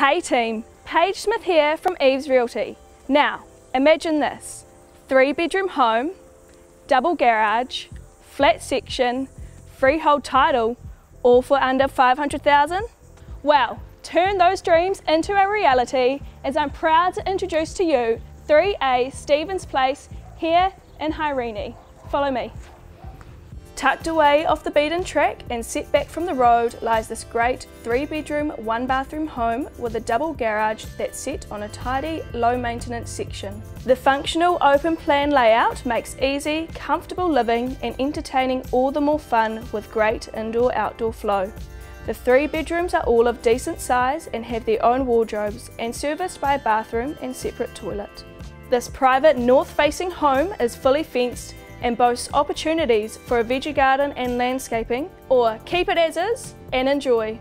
Hey team, Paige Smith here from Eves Realty. Now, imagine this. Three bedroom home, double garage, flat section, freehold title, all for under 500,000? Well, turn those dreams into a reality as I'm proud to introduce to you 3A Stephens Place here in Hairini. Follow me. Tucked away off the beaten track and set back from the road lies this great three bedroom, one bathroom home with a double garage that's set on a tidy, low maintenance section. The functional open plan layout makes easy, comfortable living and entertaining all the more fun with great indoor outdoor flow. The three bedrooms are all of decent size and have their own wardrobes and serviced by a bathroom and separate toilet. This private north facing home is fully fenced and boasts opportunities for a veggie garden and landscaping, or keep it as is and enjoy.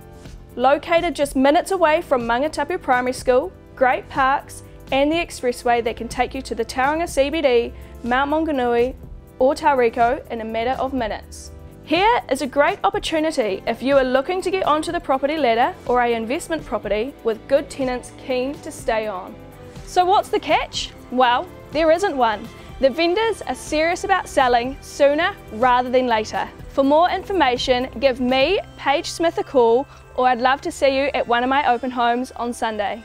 Located just minutes away from Mangatapu Primary School, great parks, and the expressway that can take you to the Tauranga CBD, Mount Maunganui, or Tauriko in a matter of minutes. Here is a great opportunity if you are looking to get onto the property ladder or a investment property with good tenants keen to stay on. So what's the catch? Well, there isn't one. The vendors are serious about selling sooner rather than later. For more information, give me, Paige Smith, a call, or I'd love to see you at one of my open homes on Sunday.